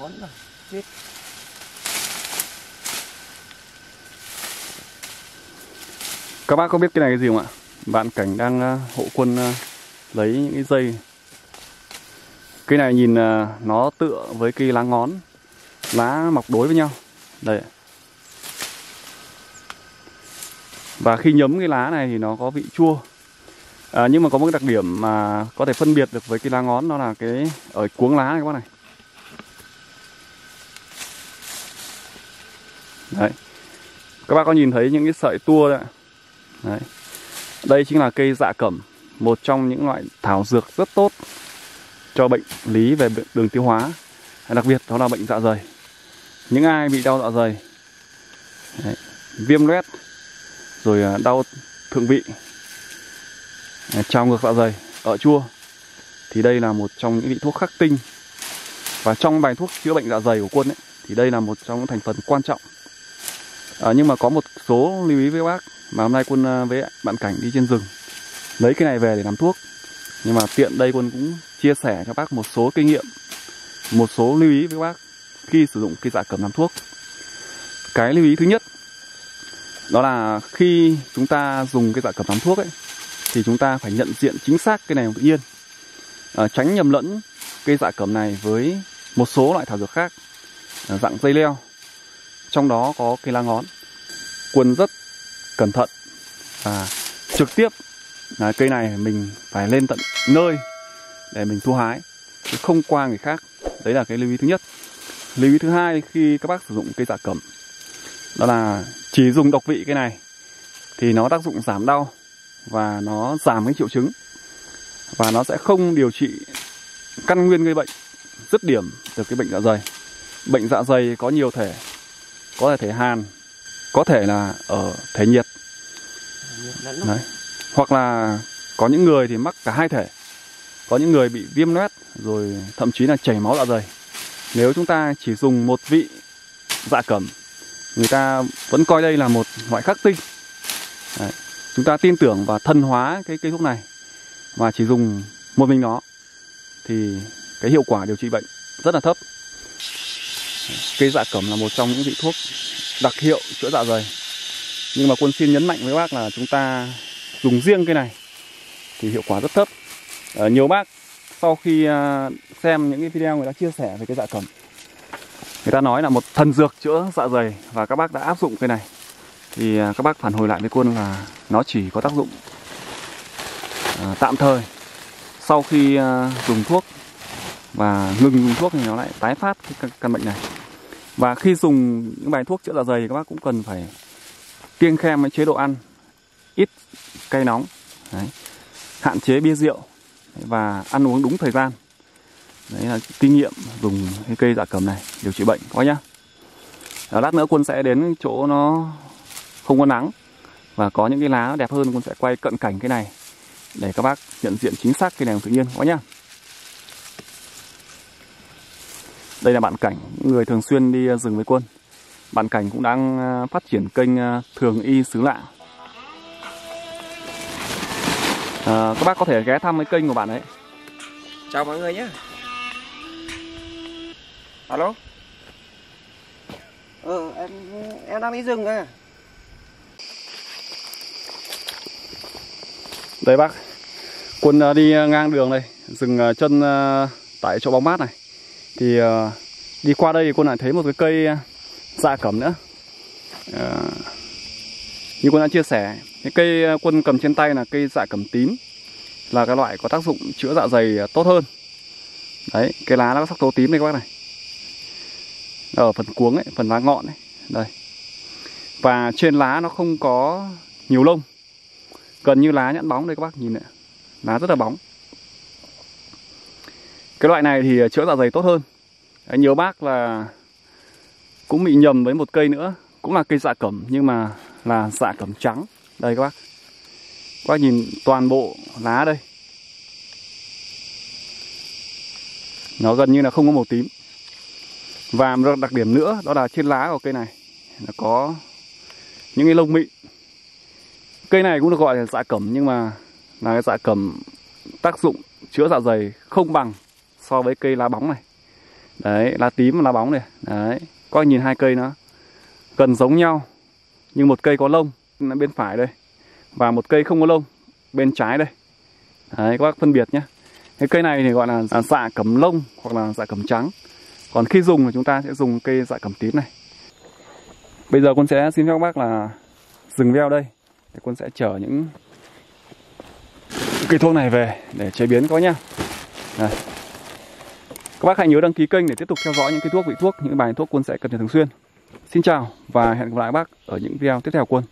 ngón rồi chết. Các bác có biết cái này cái gì không ạ? Bạn cảnh đang ờ, hộ quân ờ, lấy những cái dây. Cái này nhìn ờ, nó tựa với cây lá ngón Lá mọc đối với nhau. Đây Và khi nhấm cái lá này thì nó có vị chua. À, Nhưng mà có một cái đặc điểm mà có thể phân biệt được với cái lá ngón Đó là cái ở cuống lá này các bác này. Đấy Các bác có nhìn thấy những cái sợi tua đấy Đấy. Đây chính là cây dạ cẩm Một trong những loại thảo dược rất tốt Cho bệnh lý về đường tiêu hóa Đặc biệt đó là bệnh dạ dày Những ai bị đau dạ dày Đấy. Viêm loét Rồi à, đau thượng vị à, Trào ngược dạ dày Ở chua Thì đây là một trong những vị thuốc khắc tinh Và trong bài thuốc chữa bệnh dạ dày của quân ấy, Thì đây là một trong những thành phần quan trọng à, Nhưng mà có một số lưu ý với bác mà hôm nay quân ờ, với bạn cảnh đi trên rừng. Lấy cái này về để làm thuốc. Nhưng mà tiện đây quân cũng chia sẻ cho bác một số kinh nghiệm một số lưu ý với bác khi sử dụng cây dạ cẩm làm thuốc. Cái lưu ý thứ nhất đó là khi chúng ta dùng cây dạ cẩm làm thuốc ấy thì chúng ta phải nhận diện chính xác cây này tự nhiên. À, tránh nhầm lẫn cây dạ cẩm này với một số loại thảo dược khác à, dạng dây leo trong đó có cây lá ngón. Quân rất cẩn thận. Và trực tiếp là cây này mình phải lên tận nơi để mình thu hái, chứ không qua người khác. Đấy là cái lưu ý thứ nhất. Lưu ý thứ hai, khi các bác sử dụng cây dạ cẩm, đó là chỉ dùng độc vị cây này thì nó tác dụng giảm đau và nó giảm cái triệu chứng. Và nó sẽ không điều trị căn nguyên gây bệnh, dứt điểm được cái bệnh dạ dày. Bệnh dạ dày có nhiều thể có thể hàn có thể là ở thể nhiệt Đấy. hoặc là có những người thì mắc cả hai thể. Có những người bị viêm loét rồi thậm chí là chảy máu dạ dày. Nếu chúng ta chỉ dùng một vị dạ cẩm người ta vẫn coi đây là một loại khắc tinh. Đấy. chúng ta tin tưởng và thân hóa cái cây thuốc này và chỉ dùng một mình nó thì cái hiệu quả điều trị bệnh rất là thấp cây dạ cẩm là một trong những vị thuốc đặc hiệu chữa dạ dày. Nhưng mà quân xin nhấn mạnh với bác là chúng ta dùng riêng cây này thì hiệu quả rất thấp. À, nhiều bác sau khi à, xem những cái video người ta chia sẻ về cái dạ cẩm người ta nói là một thần dược chữa dạ dày và các bác đã áp dụng cây này. Thì à, các bác phản hồi lại với quân là nó chỉ có tác dụng à, tạm thời. Sau khi à, dùng thuốc và ngừng dùng thuốc thì nó lại tái phát cái căn bệnh này và khi dùng những bài thuốc chữa dạ dày, các bác cũng cần phải kiêng khem với chế độ ăn, ít cay nóng, Đấy. hạn chế bia rượu và ăn uống đúng thời gian đấy là kinh nghiệm dùng cái cây dạ cẩm này điều trị bệnh quá nhá ở lát nữa quân sẽ đến chỗ nó không có nắng, và có những cái lá đẹp hơn, quân sẽ quay cận cảnh cái này để các bác nhận diện chính xác cây này tự nhiên quá nhá đây là bạn cảnh người thường xuyên đi rừng với quân. Bạn cảnh cũng đang à, phát triển kênh à, thường y xứ lạ. À, các bác có thể ghé thăm cái kênh của bạn ấy. Chào mọi người nhé. Alo. Ờ em em đang đi rừng à. Đây bác. Quân đi ngang đường đây dừng chân tại chỗ bóng mát này thì ờ, đi qua đây thì quân lại thấy một cái cây ờ, dạ cẩm nữa. Uh, như quân đã chia sẻ cái cây quân cầm trên tay là cây dạ cẩm tím là cái loại có tác dụng chữa dạ dày tốt hơn. Đấy cái lá nó có sắc tố tím đây các bác này. Ở phần cuống ấy phần lá ngọn ấy đây. Và trên lá nó không có nhiều lông. Gần như lá nhẵn bóng đây các bác nhìn này. Lá rất là bóng cái loại này thì ờ, chữa dạ dày tốt hơn. Đấy, nhiều bác là cũng bị nhầm với một cây nữa. Cũng là cây dạ cẩm nhưng mà là dạ cẩm trắng. Đây các bác. Các bác nhìn toàn bộ lá đây. Nó gần như là không có màu tím. Và một đặc điểm nữa đó là trên lá của cây này nó có những cái lông mịn cây này cũng được gọi là dạ cẩm nhưng mà là cái dạ cẩm tác dụng chữa dạ dày không bằng so với cây lá bóng này. Đấy, lá tím và lá bóng này. Đấy các bác nhìn hai cây nó gần giống nhau, nhưng một cây có lông bên phải đây, và một cây không có lông bên trái đây. Đấy, các bác phân biệt nhé. Cái cây này thì gọi là dạ cẩm lông hoặc là dạ cẩm trắng. Còn khi dùng thì chúng ta sẽ dùng cây dạ cẩm tím này. Bây giờ con sẽ xin phép các bác là dừng video đây, để con sẽ chở những cây thuốc này về để chế biến có nhá đây. Các bác hãy nhớ đăng ký kênh để tiếp tục theo dõi những cái thuốc vị thuốc, những bài thuốc quân sẽ cập nhật thường xuyên. Xin chào và hẹn gặp lại các bác ở những video tiếp theo quân.